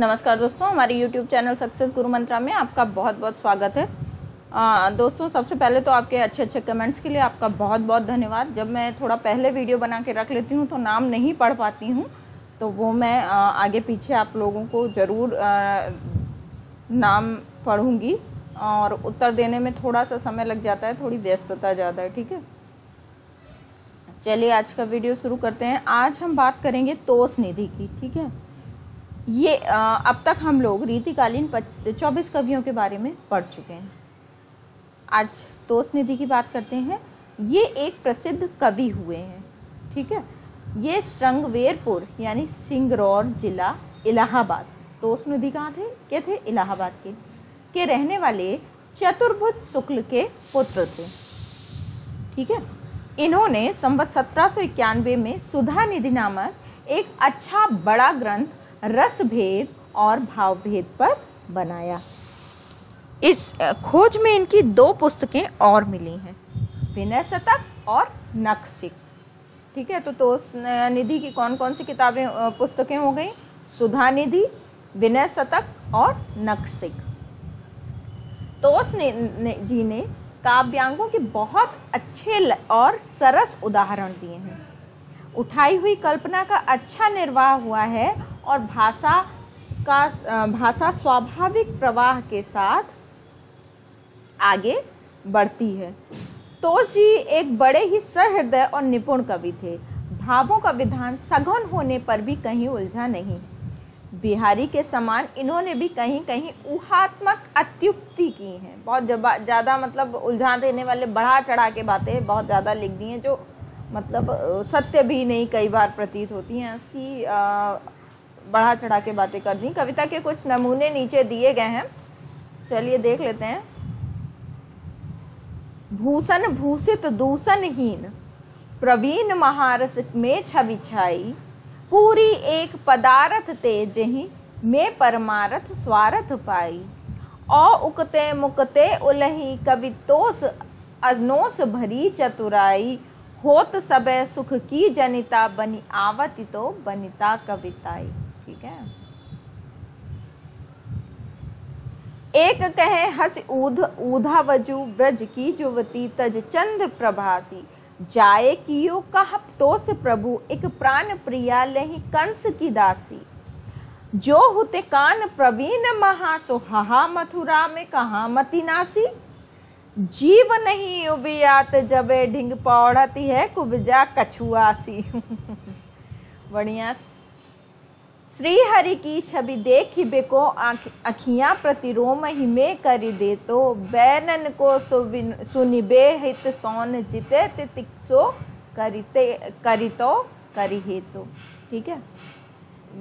नमस्कार दोस्तों हमारे यूट्यूब चैनल सक्सेस गुरु मंत्रा में आपका बहुत बहुत स्वागत है। आ, दोस्तों सबसे पहले तो आपके अच्छे अच्छे कमेंट्स के लिए आपका बहुत बहुत धन्यवाद। जब मैं थोड़ा पहले वीडियो बना के रख लेती हूँ तो नाम नहीं पढ़ पाती हूँ तो वो मैं आ, आगे पीछे आप लोगों को ज़रूर नाम पढ़ूँगी और उत्तर देने में थोड़ा सा समय लग जाता है थोड़ी व्यस्तता ज़्यादा है ठीक है? चलिए आज का वीडियो शुरू करते हैं। आज हम बात करेंगे तोष निधि की ठीक है? ये आ, अब तक हम लोग रीतिकालीन चौबीस कवियों के बारे में पढ़ चुके हैं। आज तोष निधि की बात करते हैं। ये एक प्रसिद्ध कवि हुए हैं ठीक है? ये श्रृंगवेरपुर यानी सिंगरौर जिला इलाहाबाद। तोष निधि कहाँ थे? के थे? इलाहाबाद के। के रहने वाले चतुर्भुज शुक्ल के पुत्र थे ठीक है? इन्होंने संवत सत्रह में सुधा निधि नामक एक अच्छा बड़ा ग्रंथ रस भेद और भाव भेद पर बनाया। इस खोज में इनकी दो पुस्तकें और मिली हैं विनय शतक और नक्सिक। ठीक है तो तो निधि की कौन कौन सी किताबें पुस्तकें हो गई? सुधा निधि विनय शतक और नक्सिक। तोस ने, ने जी ने काव्यांगों के बहुत अच्छे और सरस उदाहरण दिए हैं। उठाई हुई कल्पना का अच्छा निर्वाह हुआ है और भाषा का भाषा स्वाभाविक प्रवाह के साथ आगे बढ़ती है। तो जी एक बड़े ही सहृदय और निपुण कवि थे। भावों का विधान सघन होने पर भी कहीं उलझा नहीं। बिहारी के समान इन्होंने भी कहीं कहीं ऊहात्मक अत्युक्ति की हैं। बहुत ज़्यादा मतलब उलझा देने वाले, बढ़ा चढ़ा के बातें बहुत ज़्यादा लिख दी हैं, जो मतलब सत्य भी नहीं कई बार प्रतीत होती हैं। ऐसी बढ़ा चढ़ा के बातें कर दी। कविता के कुछ नमूने नीचे दिए गए हैं। चलिए देख लेते हैं। भूषण भूषित दूषणहीन, प्रवीण महारस में छवि छाई, पूरी एक पदार्थ ते जही में परमारथ स्वारथ पाई। औ उकते मुकते उलही कवितोस अनोस भरी चतुराई, होत सबे सुख की जनिता बनी आवती तो बनिता कविताई। ठीक है? एक कहे, हस ऊध ऊधा वज़ू ब्रज की जुवती, तज चंद्र प्रभासी। जाए कियो कह तोस प्रभु, एक प्राण प्रिया लही कंस की दासी। जो हुते कान प्रवीण महा सुहा मथुरा में कहा मतिनासी जीव नहीं उबियात, जबे ढिंग पौड़ती है, कुबजा कछुआसी। बढ़िया श्री हरि की छवि देख ही बेको अखियाँ प्रतिरोम ही में करी दे तो बैनन को सुनिबे हित सोन जिते तितिक्सो करिते करी तो करी हे तो। ठीक है?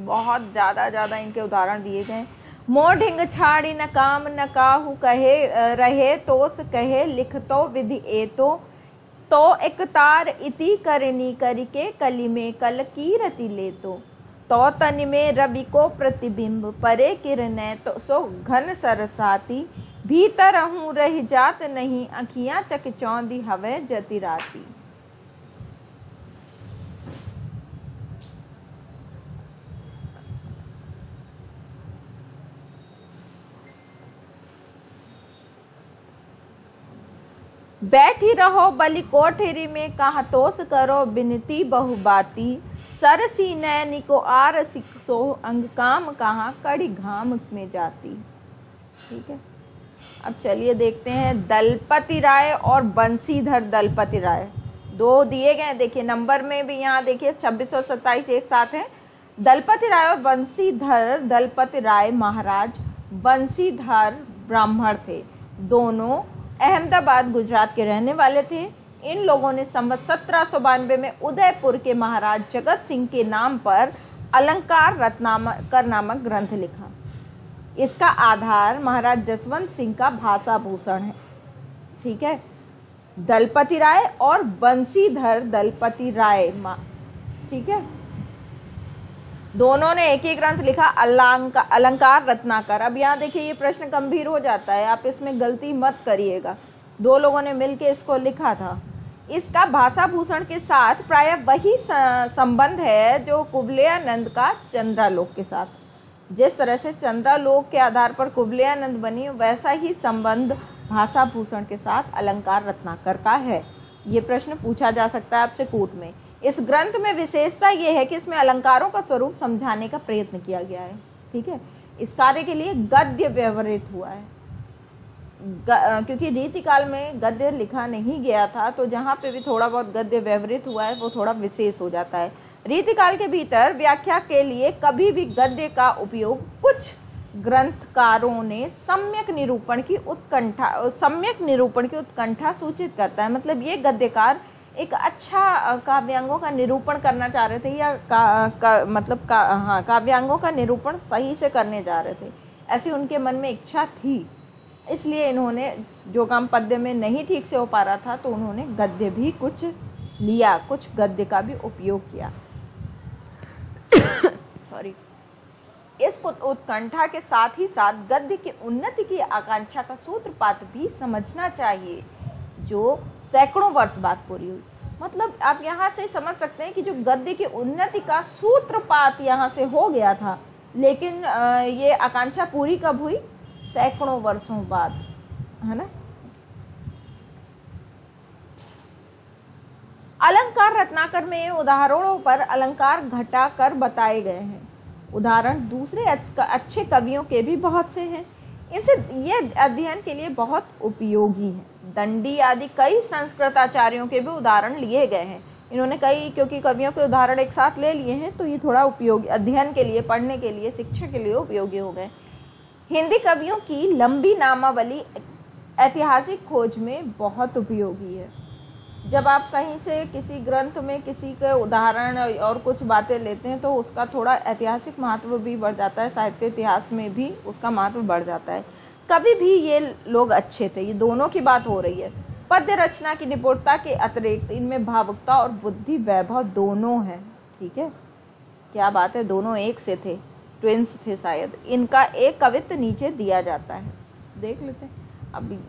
बहुत ज़्यादा ज़्यादा इनके उदाहरण दिए गए। मोढ़िंग छाड़ी न काम न काहू कहे, रहे तोस कहे, लिख तो विधि ए तो। तो एक तार इति करनी करिके कली में कल कीरति ले तो। तो तन में रवि को प्रतिबिंब परे किरण तो सो घन सरसाती, भीतर हूँ रह जात नहीं, अखियाँ चौंदी हवे जति राती बैठी रहो बलि कोठरी में कहा तोस करो बिनती बहुबाती। सरसी नैनी को आर सो अंग काम कहाँ, कड़ी घाम में जाती। ठीक है? अब चलिए देखते हैं दलपति राय और बंसीधर दलपति राय। दो दिए गए देखिए, नंबर में भी यहाँ देखिए, छब्बीस और सत्ताईस एक साथ हैं। दलपति राय और बंसीधर दलपति राय महाराज बंसीधर ब्राह्मण थे। दोनों अहमदाबाद, गुजरात के रहने वाले थे। इन लोगों ने संवत सत्रह सौ बानवे में उदयपुर के महाराज जगत सिंह के नाम पर अलंकार रत्नाकर नामक ग्रंथ लिखा। इसका आधार महाराज जसवंत सिंह का भाषा भूषण है। ठीक है? दलपति राय और बंसीधर दलपति राय ठीक है? दोनों ने एक ही ग्रंथ लिखा अलंकार अलंकार रत्नाकर। अब यहाँ देखिए, ये प्रश्न गंभीर हो जाता है। आप इसमें गलती मत करिएगा। दो लोगों ने मिलकर इसको लिखा था। इसका भाषा भूषण के साथ प्राय वही संबंध है जो कुबलेयानंद का चंद्रालोक के साथ। जिस तरह से चंद्रालोक के आधार पर कुबलियानंद बनी, वैसा ही संबंध भाषा भूषण के साथ अलंकार रत्नाकर का है। ये प्रश्न पूछा जा सकता है आपसे कोर्ट में। इस ग्रंथ में विशेषता ये है कि इसमें अलंकारों का स्वरूप समझाने का प्रयत्न किया गया है। ठीक है? इस कार्य के लिए गद्य व्यवहित हुआ है। क्योंकि रीति काल में गद्य लिखा नहीं गया था तो जहाँ पे भी थोड़ा बहुत गद्य व्यवहित हुआ है वो थोड़ा विशेष हो जाता है। रीति काल के भीतर व्याख्या के लिए कभी भी गद्य का उपयोग कुछ ग्रंथकारों ने सम्यक निरूपण की उत्कंठा सम्यक निरूपण की उत्कंठा सूचित करता है। मतलब ये गद्यकार एक अच्छा काव्यांगों का निरूपण करना चाह रहे थे या का, का मतलब का हाँ काव्यांगों का निरूपण सही से करने जा रहे थे। ऐसी उनके मन में इच्छा थी। इसलिए इन्होंने, जो काम पद्य में नहीं ठीक से हो पा रहा था तो उन्होंने गद्य भी कुछ लिया, कुछ गद्य का भी उपयोग किया। सॉरी इस उत्कंठा के साथ ही साथ गद्य की उन्नति की आकांक्षा का सूत्रपात भी समझना चाहिए, जो सैकड़ों वर्ष बाद पूरी हुई। मतलब आप यहाँ से समझ सकते हैं कि जो गद्य की उन्नति का सूत्रपात यहाँ से हो गया था, लेकिन ये आकांक्षा पूरी कब हुई? सैकड़ों वर्षों बाद, है ना? अलंकार रत्नाकर में उदाहरणों पर अलंकार घटा कर बताए गए हैं। उदाहरण दूसरे अच्छे कवियों के भी बहुत से हैं। इनसे ये अध्ययन के लिए बहुत उपयोगी है। दंडी आदि कई संस्कृत आचार्यों के भी उदाहरण लिए गए हैं। इन्होंने कई, क्योंकि कवियों के उदाहरण एक साथ ले लिए हैं तो ये थोड़ा उपयोगी, अध्ययन के लिए, पढ़ने के लिए, शिक्षा के लिए उपयोगी हो गए। हिंदी कवियों की लंबी नामावली ऐतिहासिक खोज में बहुत उपयोगी है। जब आप कहीं से किसी ग्रंथ में किसी के उदाहरण और कुछ बातें लेते हैं तो उसका थोड़ा ऐतिहासिक महत्व भी बढ़ जाता है, साहित्य इतिहास में भी उसका महत्व बढ़ जाता है। कभी भी ये लोग अच्छे थे, ये दोनों की बात हो रही है। पद्य रचना की निपुणता के अतिरिक्त इनमें भावुकता और बुद्धि वैभव दोनों हैं, ठीक है? क्या बात है, दोनों एक से थे। ट्विंस थे शायद, इनका एक कवित्व नीचे दिया जाता है। देख लेते हैं। अभी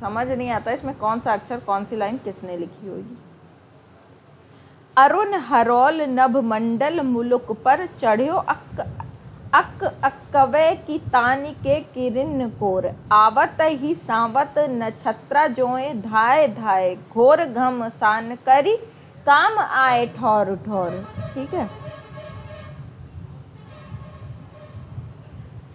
समझ नहीं आता इसमें कौन सा अक्षर, कौन सी लाइन किसने लिखी होगी। अरुण हरोल नभ मंडल मुलुक पर चढ़ियो अक अक, अकवे की तानी के किरण कोर। आवत ही सावत नक्षत्रा जोए धाए धाए, घोर घम सान करी, काम आए ठोर ठोर। ठीक है?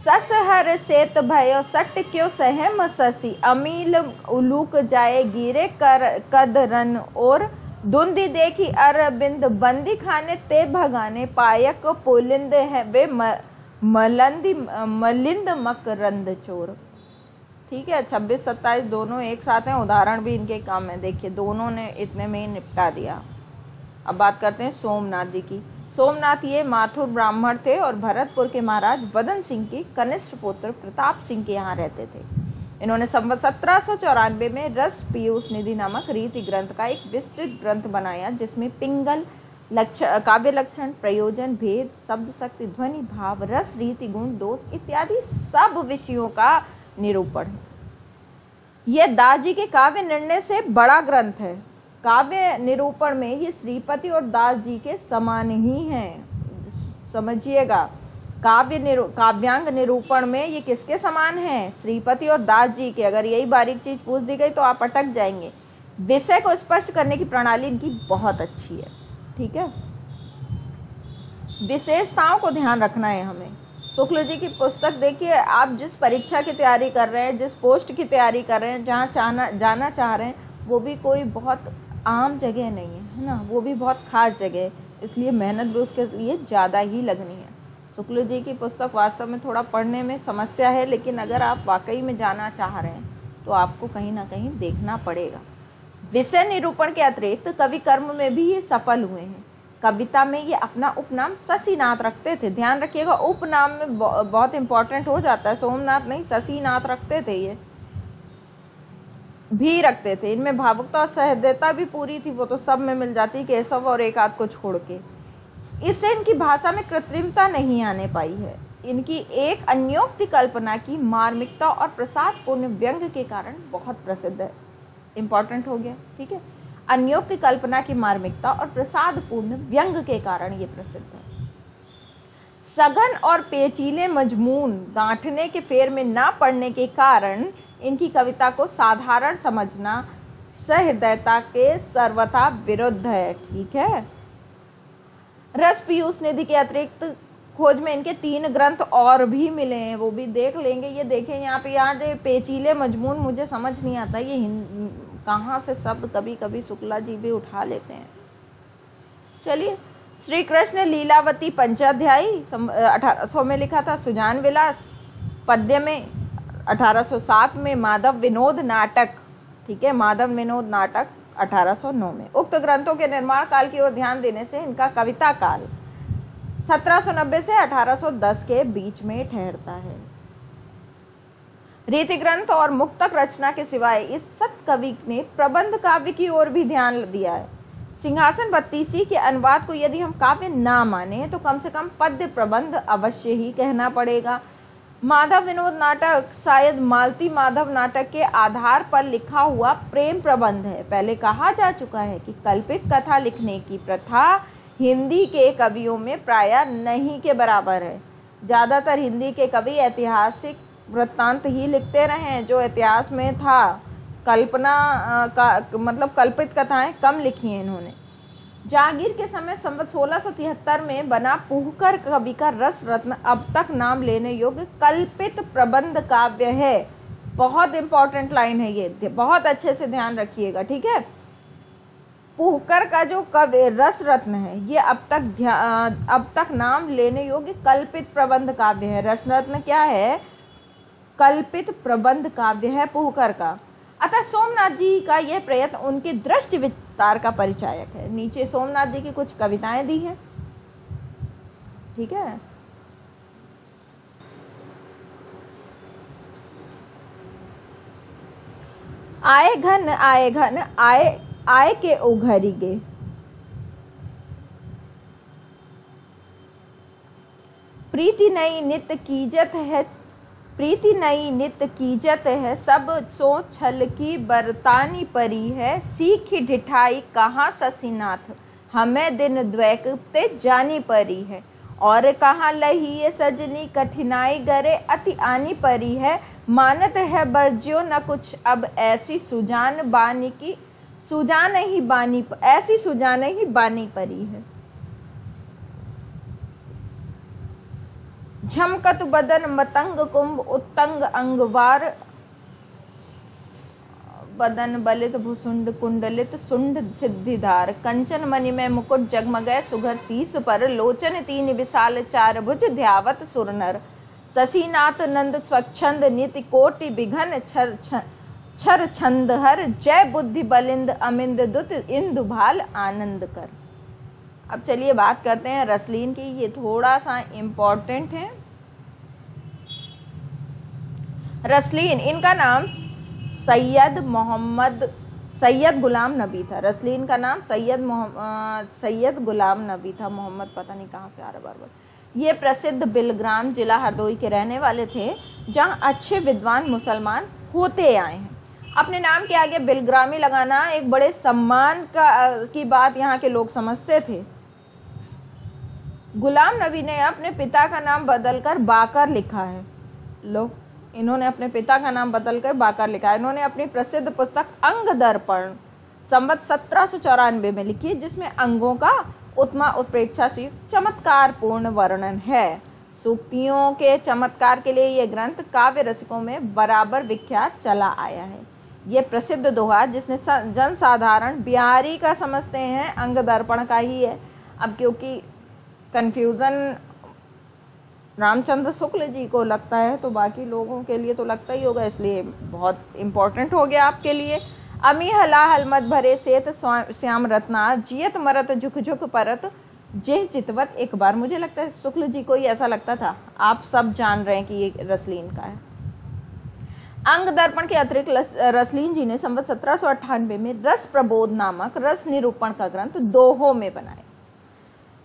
सस हर सेत भयो, सट क्यों सहम ससी? अमील उलूक जाए गिरे कर, कद रन और धुंधी देखी अरबिंद बंदी खाने ते भगाने पायक पुलिंद है वे मलंदी, मलिंद मकरंद चोर। ठीक है, छब्बीस, सत्ताईस दोनों एक साथ हैं, उदाहरण भी इनके काम है। देखिए, दोनों ने इतने में ही निपटा दिया। अब बात करते हैं सोमनाथ जी की। सोमनाथ ये माथुर ब्राह्मण थे और भरतपुर के महाराज वदन सिंह के कनिष्ठ पुत्र प्रताप सिंह के यहाँ रहते थे। इन्होंने संवत सत्रह में रस पीयूष निधि नामक रीति ग्रंथ का एक विस्तृत ग्रंथ बनाया, जिसमें पिंगल लक्षण काव्य लक्षण, प्रयोजन, भेद, शब्द शक्ति, ध्वनि, भाव, रस, रीति, गुण, दोष इत्यादि सब विषयों का निरूपण। है यह दाजी के काव्य निर्णय से बड़ा ग्रंथ है। काव्य निरूपण में ये श्रीपति और दास जी के समान ही हैं। समझिएगा, काव्य निरू, काव्यांग निरूपण में ये किसके समान है? श्रीपति और दास जी के। अगर यही बारीक चीज़ पूछ दी गई तो आप अटक जाएँगे। विषय को स्पष्ट करने की प्रणाली इनकी बहुत अच्छी है। ठीक है? विशेषताओं को ध्यान रखना है हमें। शुक्ल जी की पुस्तक देखिए, आप जिस परीक्षा की तैयारी कर रहे हैं, जिस पोस्ट की तैयारी कर रहे हैं, जहाँ चाहना, जाना चाह रहे हैं, वो भी कोई बहुत आम जगह नहीं है ना? वो भी बहुत खास जगह है, इसलिए मेहनत भी उसके लिए ज़्यादा ही लगनी है। शुक्ल जी की पुस्तक वास्तव में थोड़ा पढ़ने में समस्या है, लेकिन अगर आप वाकई में जाना चाह रहे हैं तो आपको कहीं ना कहीं देखना पड़ेगा। विषय निरूपण के अतिरिक्त कवि कर्म में भी ये सफल हुए हैं। कविता में ये अपना उपनाम शशिनाथ रखते थे। ध्यान रखिएगा, उपनाम में बहुत इंपॉर्टेंट हो जाता है। सोमनाथ नहीं, शशिनाथ रखते थे ये। भी रखते थे। इनमें भावुकता और सहृदयता भी पूरी थी, वो तो सब में मिल जाती केशव और एक आध को छोड़ के। इससे इनकी भाषा में कृत्रिमता नहीं आने पाई है। इनकी एक अन्योक्ति कल्पना की मार्मिकता और प्रसाद पूर्ण व्यंग के कारण बहुत प्रसिद्ध है। इंपॉर्टेंट हो गया, ठीक है? अन्योक्ति कल्पना की मार्मिकता और प्रसाद पूर्ण व्यंग के कारण ये प्रसिद्ध है। सघन और पेचीले मजमून गांठने के फेर में ना पड़ने के कारण इनकी कविता को साधारण समझना सहृदयता के सर्वथा विरुद्ध है, ठीक है? रस पीयूष निधि के अतिरिक्त खोज में इनके तीन ग्रंथ और भी मिले हैं, वो भी देख लेंगे। ये देखें यहाँ पे, यहाँ जो पेचीले मजमून, मुझे समझ नहीं आता ये कहाँ से शब्द कभी कभी शुक्ला जी भी उठा लेते हैं। चलिए श्री कृष्ण लीलावती पंचाध्यायी अठारह सौ में लिखा था, सुजान विलास, पद्य में 1807 में माधव विनोद नाटक, ठीक है, माधव विनोद नाटक 1809 में। उक्त ग्रंथों के निर्माण काल की ओर ध्यान देने से इनका कविता काल 1790 से 1810 के बीच में ठहरता है। रीति ग्रंथ और मुक्तक रचना के सिवाय इस सत कवि ने प्रबंध काव्य की ओर भी ध्यान दिया है। सिंहासन बत्तीसी के अनुवाद को यदि हम काव्य ना माने तो कम से कम पद्य प्रबंध अवश्य ही कहना पड़ेगा। माधव विनोद नाटक, शायद मालती माधव नाटक के आधार पर लिखा हुआ प्रेम प्रबंध है। पहले कहा जा चुका है कि कल्पित कथा लिखने की प्रथा हिंदी के कवियों में प्राय नहीं के बराबर है। ज़्यादातर हिंदी के कवि ऐतिहासिक वृत्तांत ही लिखते रहे हैं, जो इतिहास में था। कल्पना का मतलब कल्पित कथाएँ कम लिखी हैं इन्होंने। जहांगीर के समय संवत सोलह में बना पुहकर कवि का रस रत्न अब तक नाम लेने योग्य कल्पित प्रबंध काव्य है। बहुत इंपॉर्टेंट लाइन है ये। बहुत अच्छे से ध्यान रखिएगा, ठीक है? पुहकर का जो कवि रस रत्न है, ये अब तक अब तक नाम लेने योग्य कल्पित प्रबंध काव्य है। रस रत्न क्या है? कल्पित प्रबंध काव्य है पुहकर का। अतः सोमनाथ जी का यह प्रयत्न उनके दृष्टि विस्तार का परिचायक है। नीचे सोमनाथ जी की कुछ कविताएँ दी हैं। ठीक है? आए घन आए घन, आए आए के उघरी गे। प्रीति नई नित्य कीजत है प्रीति नई नित कीजत है, सब सो छल की बरतानी परी है। सीखी ढिठाई कहाँ ससीनाथ? हमें दिन द्वैकते जानी परी है। और कहाँ लही सजनी कठिनाई गरे, अति आनी परी है। मानत है बर्जियो न कुछ, अब ऐसी सुजान बानी की, सुजान ही बानी, ऐसी सुजान ही बानी परी है। झमकत बदन मतंग कुंभ उत्तंग अंगवार बदन बलित भूसुंड कुंडलित सुंड सिद्धिधार कंचन मणि में मुकुट जगमगय सुघर शीस पर लोचन तीन विशाल चार भुज ध्यावत सुरनर शशिनाथ नंद स्वच्छंद निति कोटि बिघन छर छर छंद हर जय बुद्धि बलिंद अमिंद दुत इंदु भाल आनंद कर अब चलिए बात करते हैं रसलीन की। ये थोड़ा सा इम्पोर्टेंट है। रसलीन, इनका नाम सैयद मोहम्मद, सैयद गुलाम नबी था। रसलीन का नाम सैयद सैयद गुलाम नबी था। मोहम्मद पता नहीं कहाँ से आ रहा बार बार ये प्रसिद्ध बिलग्राम जिला हरदोई के रहने वाले थे, जहाँ अच्छे विद्वान मुसलमान होते आए हैं। अपने नाम के आगे बिलग्रामी लगाना एक बड़े सम्मान का की बात यहाँ के लोग समझते थे। गुलाम नबी ने अपने पिता का नाम बदलकर बाकर लिखा है। लो, इन्होंने अपने पिता का नाम बदलकर बाकर लिखा है। इन्होंने अपनी प्रसिद्ध पुस्तक अंग दर्पण, संवत सत्रह सौ चौरानवे में लिखी, जिसमें अंगों का उत्मा उत्प्रेक्षा से चमत्कार पूर्ण वर्णन है। सूक्तियों के चमत्कार के लिए यह ग्रंथ काव्य रसिकों में बराबर विख्यात चला आया है। ये प्रसिद्ध दोहा, जिसने जन साधारण बिहारी का समझते हैं, अंग दर्पण का ही है। अब क्योंकि कन्फ्यूज़न रामचंद्र शुक्ल जी को लगता है तो बाकी लोगों के लिए तो लगता ही होगा, इसलिए बहुत इम्पोर्टेंट हो गया आपके लिए। अमी हला हलमत भरे सेत श्याम रत्ना जियत मरत झुक झुक परत जे चितवत एक बार। मुझे लगता है शुक्ल जी को ही ऐसा लगता था। आप सब जान रहे हैं कि ये रसलीन का है। अंग दर्पण के अतिरिक्त रसलीन जी ने संवत सत्रह में रस प्रबोध नामक रस निरूपण का ग्रंथ दोहों में बनाया।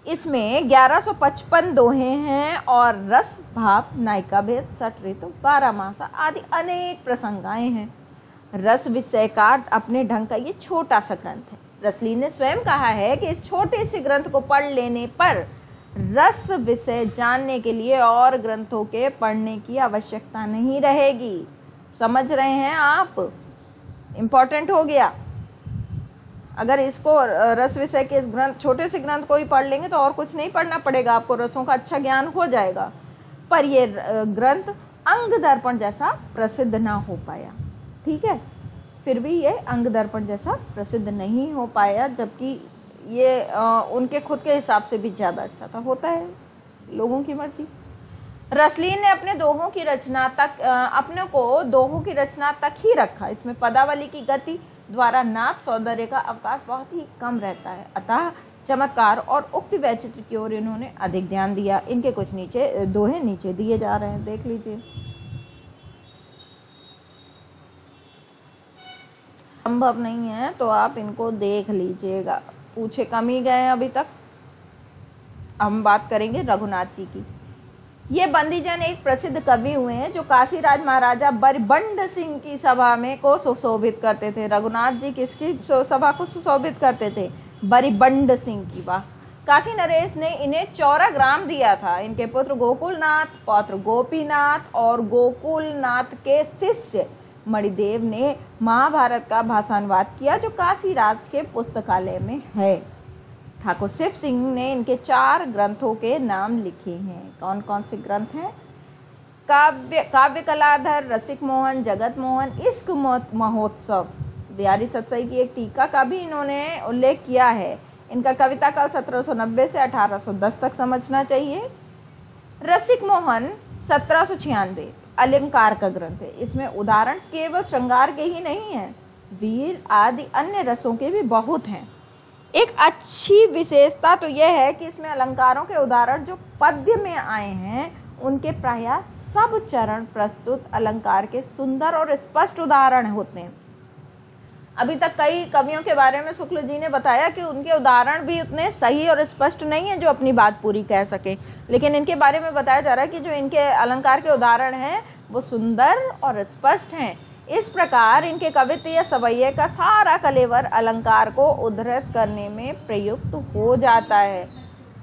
इसमें 1155 दोहे हैं और रस भाव नायिका भेद, सट ऋतु, बारह मासा आदि अनेक प्रसंगाएँ हैं। रस विषय का अपने ढंग का ये छोटा सा ग्रंथ है। रसली ने स्वयं कहा है कि इस छोटे से ग्रंथ को पढ़ लेने पर रस विषय जानने के लिए और ग्रंथों के पढ़ने की आवश्यकता नहीं रहेगी। समझ रहे हैं आप? इम्पोर्टेंट हो गया। अगर इसको रस विषय के इस ग्रंथ छोटे से ग्रंथ को ही पढ़ लेंगे तो और कुछ नहीं पढ़ना पड़ेगा आपको रसों का अच्छा ज्ञान हो जाएगा। पर ये ग्रंथ अंग दर्पण जैसा प्रसिद्ध ना हो पाया। ठीक है? फिर भी ये अंग दर्पण जैसा प्रसिद्ध नहीं हो पाया जबकि ये आ, उनके खुद के हिसाब से भी ज़्यादा अच्छा था। होता है लोगों की मर्ज़ी। रसलीन ने अपने दोहों की रचना तक अपने को दोहों की रचना तक ही रखा। इसमें पदावली की गति द्वारा नाथ सौंदर्य का अवकाश बहुत ही कम रहता है। अतः चमत्कार और उक्त वैचित्र की ओर इन्होंने अधिक ध्यान दिया। इनके कुछ नीचे, दोहे नीचे दिए जा रहे हैं। देख लीजिए। संभव नहीं है तो आप इनको देख लीजिएगा। पूछे कम ही गए अभी तक। हम बात करेंगे रघुनाथ जी की। ये बंदीजन एक प्रसिद्ध कवि हुए हैं, जो काशी राज महाराजा बरबंड सिंह की सभा में को सुशोभित करते थे। रघुनाथ जी किसकी सभा को सुशोभित करते थे? बरिबंड सिंह की वाह। काशी नरेश ने इन्हें चौरा ग्राम दिया था। इनके पुत्र गोकुलनाथ, पौत्र गोपीनाथ और गोकुलनाथ के शिष्य मणिदेव ने महाभारत का भाषानुवाद किया, जो काशी राज के पुस्तकालय में है। ठाकुर शिव सिंह ने इनके चार ग्रंथों के नाम लिखे हैं। कौन कौन से ग्रंथ हैं? काव्य काव्य कलाधर रसिक मोहन, जगत मोहन, इश्क महोत्सव। बिहारी सत्सई की एक टीका का भी इन्होंने उल्लेख किया है। इनका कविता काल 1790 से 1810 तक समझना चाहिए। रसिक मोहन, सत्रह अलंकार का ग्रंथ है। इसमें उदाहरण केवल श्रृंगार के ही नहीं है, वीर आदि अन्य रसों के भी बहुत हैं। एक अच्छी विशेषता तो यह है कि इसमें अलंकारों के उदाहरण जो पद्य में आए हैं, उनके प्राय सब चरण प्रस्तुत अलंकार के सुंदर और स्पष्ट उदाहरण होते हैं। अभी तक कई कवियों के बारे में शुक्ल जी ने बताया कि उनके उदाहरण भी उतने सही और स्पष्ट नहीं है जो अपनी बात पूरी कह सके। लेकिन इनके बारे में बताया जा रहा है कि जो इनके अलंकार के उदाहरण हैं, वो सुंदर और स्पष्ट हैं। इस प्रकार इनके कवित्व या सवैये का सारा कलेवर अलंकार को उद्धृत करने में प्रयुक्त हो जाता है।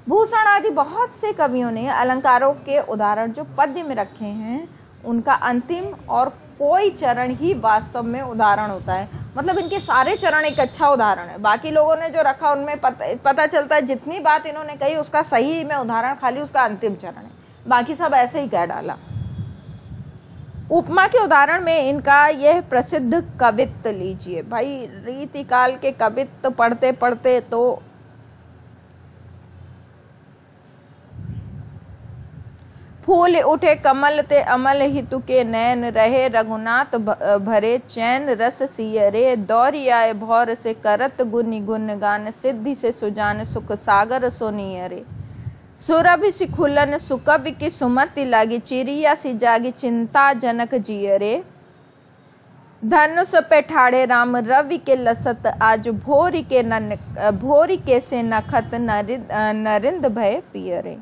भूषण आदि बहुत से कवियों ने अलंकारों के उदाहरण जो पद्य में रखे हैं उनका अंतिम और कोई चरण ही वास्तव में उदाहरण होता है। मतलब इनके सारे चरण एक अच्छा उदाहरण है। बाकी लोगों ने जो रखा उनमें पता, पता चलता है जितनी बात इन्होंने कही उसका सही में उदाहरण खाली उसका अंतिम चरण है। बाकी सब ऐसे ही कह डाला। उपमा के उदाहरण में इनका यह प्रसिद्ध कवित्व लीजिए। भाई, रीतिकाल के कवित्व पढ़ते पढ़ते तो फूल उठे कमल ते अमल हितु के नैन रहे रघुनाथ भरे चैन रस सियरे दौरियाए भौर से करत गुनि गुन गान सिद्धि से सुजान सुख सागर सोनियरे सुमति लागी चिरिया सी जागी चिंता जनक जियरे धनुष पे ठाड़े राम, रवि के लसत आज भोरी के नन भोरी के से नखत नरिंद भय पियरे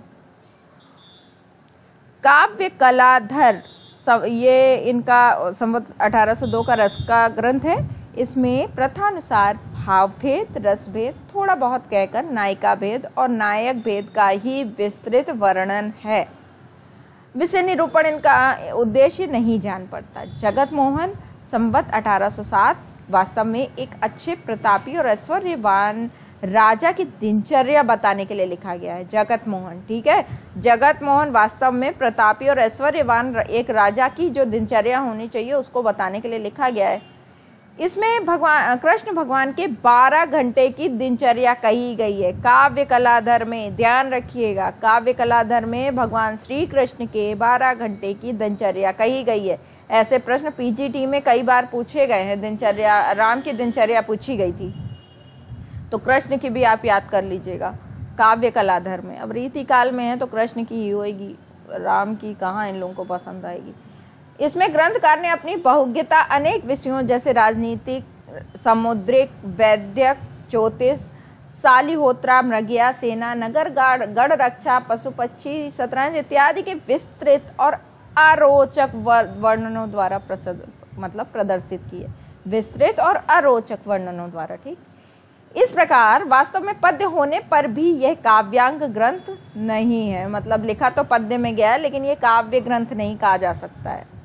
काव्य कलाधर सब ये इनका संवत 1802 का रस का ग्रंथ है। इसमें प्रथानुसार भाव भेद रस भेद थोड़ा बहुत कहकर नायिका भेद और नायक भेद का ही विस्तृत वर्णन है। विषय निरूपण इनका उद्देश्य नहीं जान पड़ता। जगत मोहन संवत 1807 वास्तव में एक अच्छे प्रतापी और ऐश्वर्यवान राजा की दिनचर्या बताने के लिए लिखा गया है। जगत मोहन ठीक है? जगत मोहन वास्तव में प्रतापी और ऐश्वर्यवान एक राजा की जो दिनचर्या होनी चाहिए, उसको बताने के लिए लिखा गया है। इसमें भगवान कृष्ण भगवान के 12 घंटे की दिनचर्या कही गई है। काव्य कलाधर में ध्यान रखिएगा। काव्य कलाधर में भगवान श्री कृष्ण के 12 घंटे की दिनचर्या कही गई है। ऐसे प्रश्न पीजीटी में कई बार पूछे गए हैं। दिनचर्या, राम की दिनचर्या पूछी गई थी। तो कृष्ण की भी आप याद कर लीजिएगा। काव्य कलाधर में। अब रीति काल में है तो कृष्ण की ही होएगी। राम की कहाँ इन लोगों को पसंद आएगी? इसमें ग्रंथकार ने अपनी बहुज्ञता अनेक विषयों जैसे राजनीतिक, समुद्रिक, वैद्यक, ज्योतिष सालिहोत्रा मृगिया, सेना, नगर गढ़ रक्षा पशु पक्षी शतरंज इत्यादि के विस्तृत और अरोचक वर्णनों द्वारा प्रसिद्ध मतलब प्रदर्शित किए। विस्तृत और अरोचक वर्णनों द्वारा, ठीक? इस प्रकार वास्तव में पद्य होने पर भी यह काव्यांग ग्रंथ नहीं है। मतलब लिखा तो पद्य में गया है, लेकिन ये काव्य ग्रंथ नहीं कहा जा सकता है।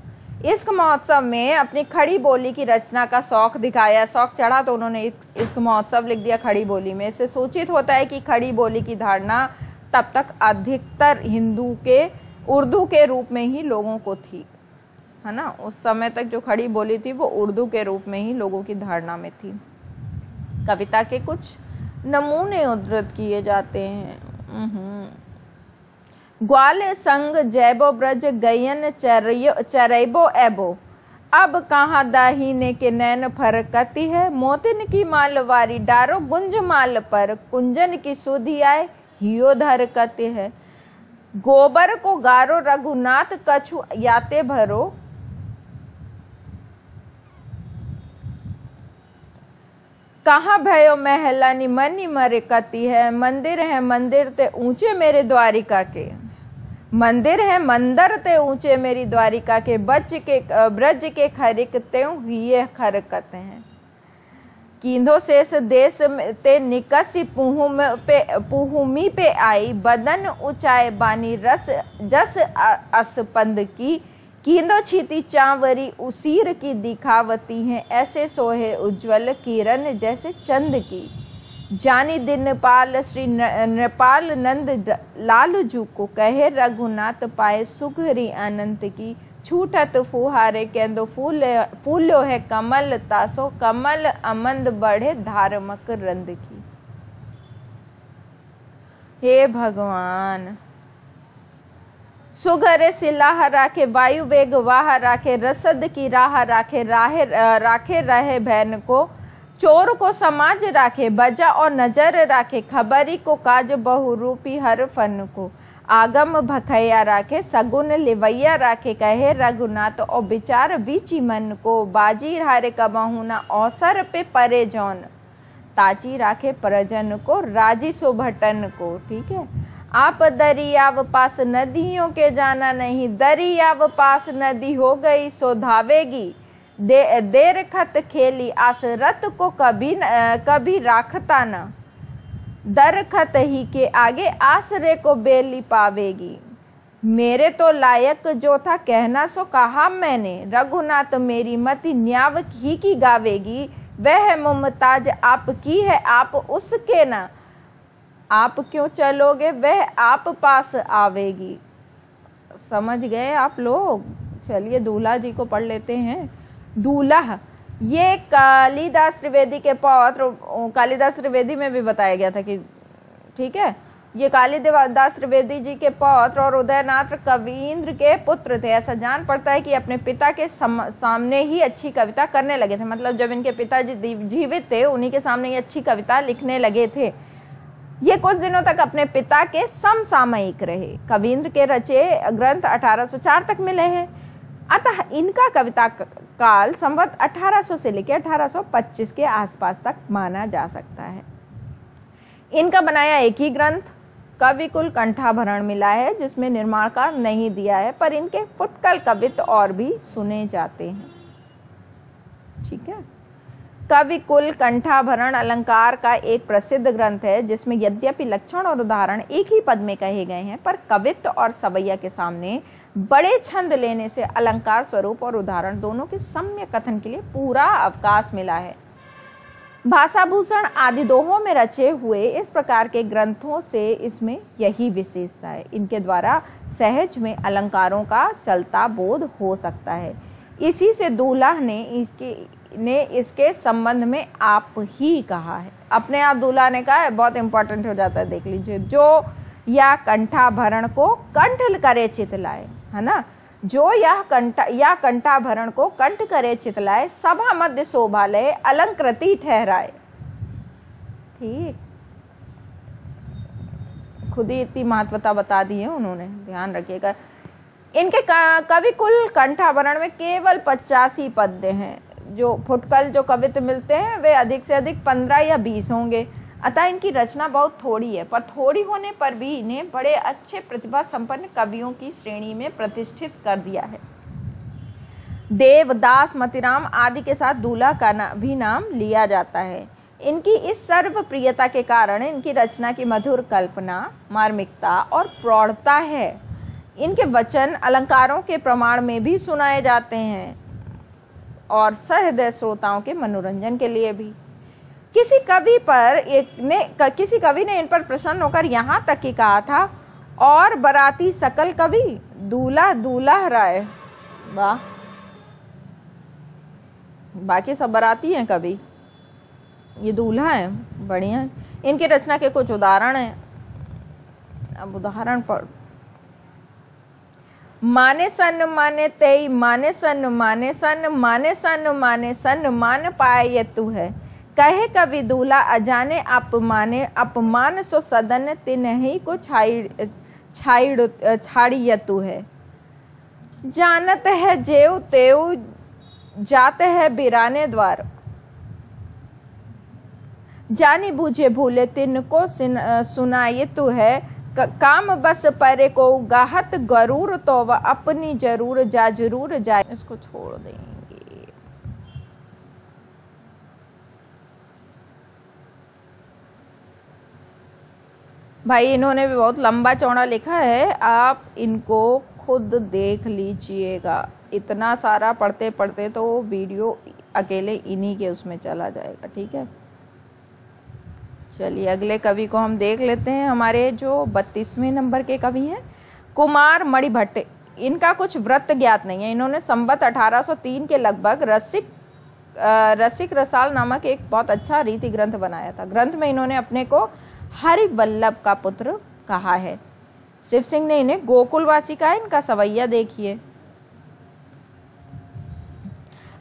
इश्क महोत्सव में अपनी खड़ी बोली की रचना का शौक दिखाया, शौक चढ़ा तो उन्होंने इश्क महोत्सव लिख दिया खड़ी बोली में। इससे सूचित होता है कि खड़ी बोली की धारणा तब तक अधिकतर हिंदू के, उर्दू के रूप में ही लोगों को थी। है ना? उस समय तक जो खड़ी बोली थी वो उर्दू के रूप में ही लोगों की धारणा में थी। कविता के कुछ नमूने उद्धृत किए जाते हैं। ग्वाल संग जैबो ब्रज गयन चरैबो एबो अब कहाँ दाहिने के नैन फरकती है? मोतिन की मालवारी डारो गुंज माल पर। कुंजन की सुधी आए, हियो धर कते है। गोबर को गारो रघुनाथ कछु याते भरो। कहाँ भयो महला नि मनी मरे कती है? मंदिर है मंदिर ते ऊँचे मेरे द्वारिका के। मंदिर है, मंदिर ते ऊँचे मेरी द्वारिका के बच के ब्रज के खरिक ते हुए खरकत हैं। कींधो शेष देश ते निकसी पुहुम पे पुहुमी पे आई, बदन ऊंचाए बानी रस, जस असपंद की। कींदो छीती चावरी, उसीर की दिखावती हैं, ऐसे सोहे उज्जवल किरण जैसे चंद की। जानी दिन पाल श्री नृपाल नंद लाल जू को कहे, रघुनाथ पाए सुघरी अनंत की, छूटत फुहारे केंदो फूल, फूलो है कमल तासो, कमल अमंद बढ़े धार्मक रंद की। हे भगवान, सुघर सिलाह राखे, वायु वेग वाह राखे, रसद की राह राखे, राहे, राखे रहे बहन को चोर को समाज राखे, बजा और नज़र राखे, खबरी को काज बहुरूपी हर फन को। आगम भखैया राखे, सगुन लिवैया राखे, कहे रघुनाथ तो और विचार बीची मन को। बाजी हारे कबहू न अवसर पे परे जौन। ताची राखे परजन को, राज़ी सुभटन को, ठीक है? आप दरियाव पास नदियों के जाना नहीं, दरियाव पास नदी हो गई, सो धावेगी। दे, देर खत खेली आस रत को कभी न, कभी राखता न। दर खत ही के आगे आसरे को बेली पावेगी। मेरे तो लायक जो था कहना सो कहा मैंने। रघुनाथ मेरी मति न्याव ही की गावेगी। वह मुमताज़ आपकी है आप उसके ना। आप क्यों चलोगे वह आप पास आवेगी। समझ गए आप लोग? चलिए दूल्हा जी को पढ़ लेते हैं। दूल्हा। ये कालिदास त्रिवेदी के पौत्र, कालिदास त्रिवेदी में भी बताया गया था कि, ठीक है? ये कालिदास त्रिवेदी जी के पौत्र और उदयनाथ कवींद्र के पुत्र थे। ऐसा जान पड़ता है कि अपने पिता के सामने ही अच्छी कविता करने लगे थे। मतलब जब इनके पिताजी जीवित थे, उन्हीं के सामने ही अच्छी कविता लिखने लगे थे। ये कुछ दिनों तक अपने पिता के समसामयिक रहे। कविंद्र के रचे ग्रंथ 1804 तक मिले हैं। अतः इनका कविता काल संवत 1800 से लेकर 1825 के आसपास तक माना जा सकता है। इनका बनाया एक ही ग्रंथ, कविकुल कंठाभरण मिला है, जिसमें निर्माणकार नहीं दिया है, पर इनके फुटकल कवित और भी सुने जाते हैं। ठीक है? कवि कुल कंठाभरण अलंकार का एक प्रसिद्ध ग्रंथ है, जिसमें यद्यपि लक्षण और उदाहरण एक ही पद में कहे गए हैं, पर कवित्व और सवैया के सामने बड़े छंद लेने से अलंकार स्वरूप और उदाहरण दोनों के सम्य कथन के लिए पूरा अवकाश मिला है। भाषा भूषण आदि दोहों में रचे हुए इस प्रकार के ग्रंथों से इसमें यही विशेषता है। इनके द्वारा सहज में अलंकारों का चलता बोध हो सकता है। इसी से दूल्हा ने इसके ने इसके संबंध में आप ही कहा है। अपने आप दूल्हा ने कहा है, बहुत इंपॉर्टेंट हो जाता है, देख लीजिए। जो या कंठाभरण को कंठ करे चितलाए है ना? जो यह कंठा या कंठाभरण को कंठ करे, चितलाए, सभा मध्य शोभालय, अलंकृति ठहराए। ठीक। खुद ही इतनी महत्वता बता दी है उन्होंने, ध्यान रखिएगा। इनके कवि कुल कंठाभरण में केवल पचासी पद्य हैं। जो, फुटकल जो कवित्व मिलते हैं, वे अधिक से अधिक पंद्रह या बीस होंगे। अतः इनकी रचना बहुत थोड़ी है पर थोड़ी होने पर भी इन्हें बड़े अच्छे प्रतिभा संपन्न कवियों की श्रेणी में प्रतिष्ठित कर दिया है। देवदास मतिराम आदि के साथ दूल्हा का ना, भी नाम लिया जाता है। इनकी इस सर्वप्रियता के कारण इनकी रचना की मधुर कल्पना मार्मिकता और प्रौढ़ता है। इनके वचन अलंकारों के प्रमाण में भी सुनाए जाते हैं और सहृदय श्रोताओं के मनोरंजन के लिए भी। किसी कवि पर एक ने किसी कवि ने इन पर प्रसन्न होकर यहाँ तक ही कहा था, और बराती सकल कवि, दूल्हा दूल्हा राय। वाह। बाकी सब बराती हैं कवि। ये दूल्हा है, बढ़िया इनकी रचना के कुछ उदाहरण हैं। अब उदाहरण पर माने सन, माने तेई, माने सन माने सन माने सन माने सन, मान पाए ये तू है। कहे कवि दूल्हा अजाने अपमाने, अपमान सो सदन तिन ही को छाई छाई छाड़ी यतु है। जानत है जेव तेव जाते हैं बिराने द्वार। जानी बूझे भूले तिन को सुनाए तो है। काम बस परे को, गाहत गरूर तो वह अपनी ज़रूर जा ज़रूर जाए इसको छोड़ देंगे भाई, इन्होंने भी बहुत लंबा चौड़ा लिखा है। आप इनको खुद देख लीजिएगा। इतना सारा पढ़ते पढ़ते तो वीडियो अकेले इन्हीं के उसमें चला जाएगा, ठीक है? चलिए, अगले कवि को हम देख लेते हैं। हमारे जो बत्तीसवें नंबर के कवि हैं, कुमार मणिभट्ट। इनका कुछ व्रत ज्ञात नहीं है। इन्होंने संबत 1803 के लगभग रसिक रसिक रसाल नामक एक बहुत अच्छा रीति ग्रंथ बनाया था। ग्रंथ में इन्होंने अपने को हरिवल्लभ का पुत्र कहा है। शिव सिंह ने इन्हें गोकुलवासी का इनका सवैया देखिए।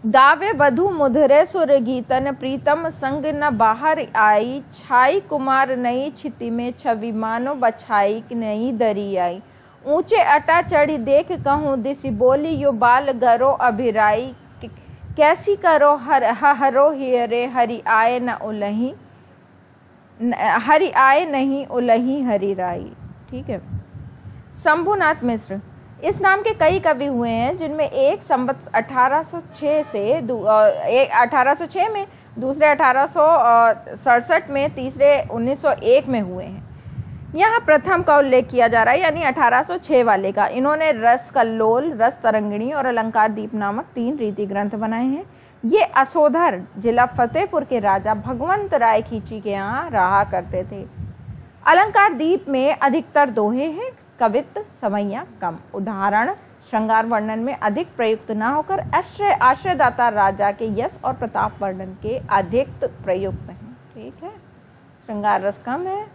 दावे वधु मुधरे सुर गीतन, प्रीतम संग न बाहर आई, छाई कुमार नई छिति में छवि मानो बछाई नई दरी आई। ऊँचे अटा चढ़ी देख कहूँ दिशि बोली यो बाल गरो अभिराई कैसी करो हर हरो हियरे हरि आए न उलही। हरि आए नहीं, उलही हरि राई। ठीक है? शंभुनाथ मिश्र, इस नाम के कई कवि हुए हैं, जिनमें एक संबत 1806 से एक 1806 में, दूसरे अठारह में, तीसरे 1901 में हुए हैं। यहाँ प्रथम का उल्लेख किया जा रहा है, यानी 1806 वाले का। इन्होंने रस, कल्लोल, रस तरंगिणी और अलंकार दीप नामक तीन रीति ग्रंथ बनाए हैं। ये असोधर जिला फतेहपुर के राजा भगवंत राय खींची के यहाँ रहा करते थे। अलंकार दीप में अधिकतर दोहे हैं, कवित्व समैया कम। उदाहरण, श्रृंगार वर्णन में अधिक प्रयुक्त न होकर आश्रय आश्रयदाता राजा के यश और प्रताप वर्णन के अधिक प्रयुक्त हैं। ठीक है? श्रृंगार रस कम है।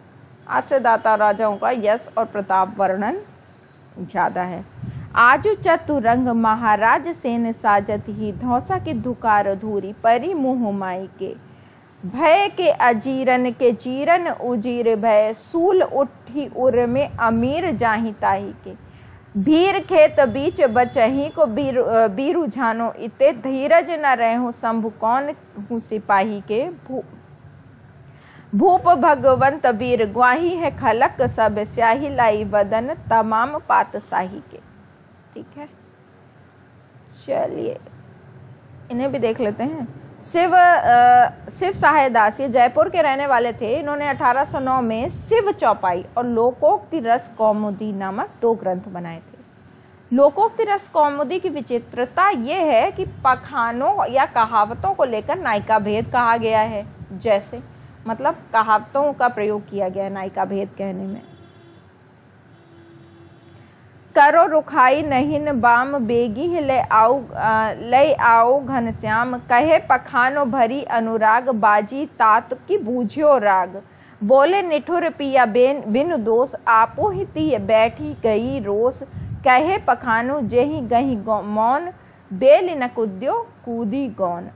आश्रयदाता राजाओं का यश और प्रताप वर्णन ज़्यादा है। आजु चतुरंग महाराज सेन साजत ही धौसा की धुकार धूरी परी मुँह माई के। भय के अजीरन के जीरन उजीर भय, सूल उठी उर में अमीर जाही ताही के। भीर खेत बीच बचही को बीर, बीरु झानो इते, धीरज न रहो शंभु कौन हूँ सिपाही के। भू, भूप भगवंत वीर ग्वाही है खलक सब स्याही, लाई वदन तमाम पात साही के। ठीक है? चलिए, इन्हें भी देख लेते हैं। शिव शिव सहायदास, ये जयपुर के रहने वाले थे। इन्होंने 1809 में शिव चौपाई और लोकोक्ति रस कौमुदी नामक दो ग्रंथ बनाए थे। लोकोक्ति रस कौमुदी की विचित्रता ये है कि पखानों या कहावतों को लेकर नायिका भेद कहा गया है। जैसे मतलब कहावतों का प्रयोग किया गया है नायिका भेद कहने में। करो रुखाई नहीं बाम बेगी, ले आओ ले आओ घनश्याम। कहे पखानो भरी अनुराग, बाजी तात की बूझियो राग। बोले, निठुर पिया बेन, बिन दोष, आपो ही ती बैठी गई रोस कहे पखानो, जेही गही मौन, बेल न कुद्यो कूदी गौन।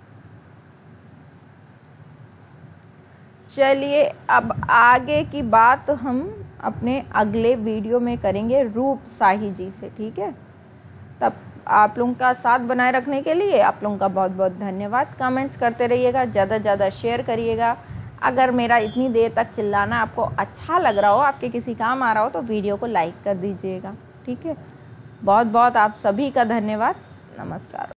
चलिए, अब आगे की बात हम अपने अगले वीडियो में करेंगे रूप शाही जी से, ठीक है? तब आप लोगों का साथ बनाए रखने के लिए आप लोगों का बहुत बहुत धन्यवाद। कमेंट्स करते रहिएगा ज़्यादा से ज़्यादा शेयर करिएगा। अगर मेरा इतनी देर तक चिल्लाना आपको अच्छा लग रहा हो, आपके किसी काम आ रहा हो तो वीडियो को लाइक कर दीजिएगा, ठीक है? बहुत बहुत आप सभी का धन्यवाद। नमस्कार।